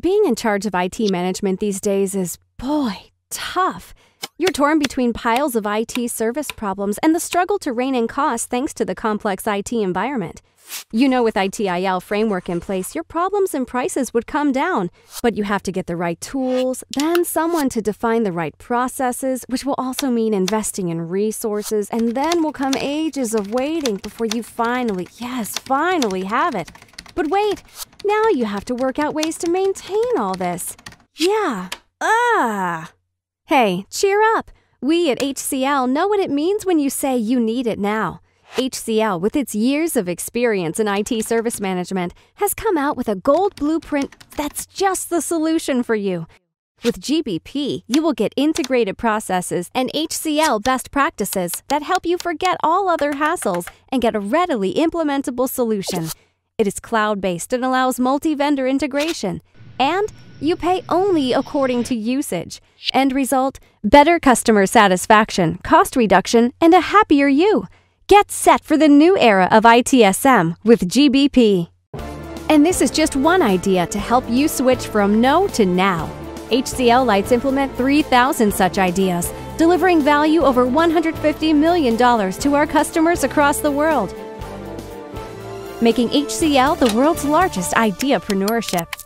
Being in charge of IT management these days is, boy, tough. You're torn between piles of IT service problems and the struggle to rein in costs thanks to the complex IT environment. You know, with ITIL framework in place, your problems and prices would come down, but you have to get the right tools, then someone to define the right processes, which will also mean investing in resources, and then will come ages of waiting before you finally, yes, finally have it. But wait, now you have to work out ways to maintain all this. Yeah. Ah. Hey, cheer up. We at HCL know what it means when you say you need it now. HCL, with its years of experience in IT service management, has come out with a gold blueprint that's just the solution for you. With GBP, you will get integrated processes and HCL best practices that help you forget all other hassles and get a readily implementable solution. It is cloud based and allows multi vendor integration. And you pay only according to usage. End result better customer satisfaction, cost reduction, and a happier you. Get set for the new era of ITSM with GBP. And this is just one idea to help you switch from no to now. HCLites implement 3,000 such ideas, delivering value over $150 million to our customers across the world, making HCL the world's largest ideapreneurship.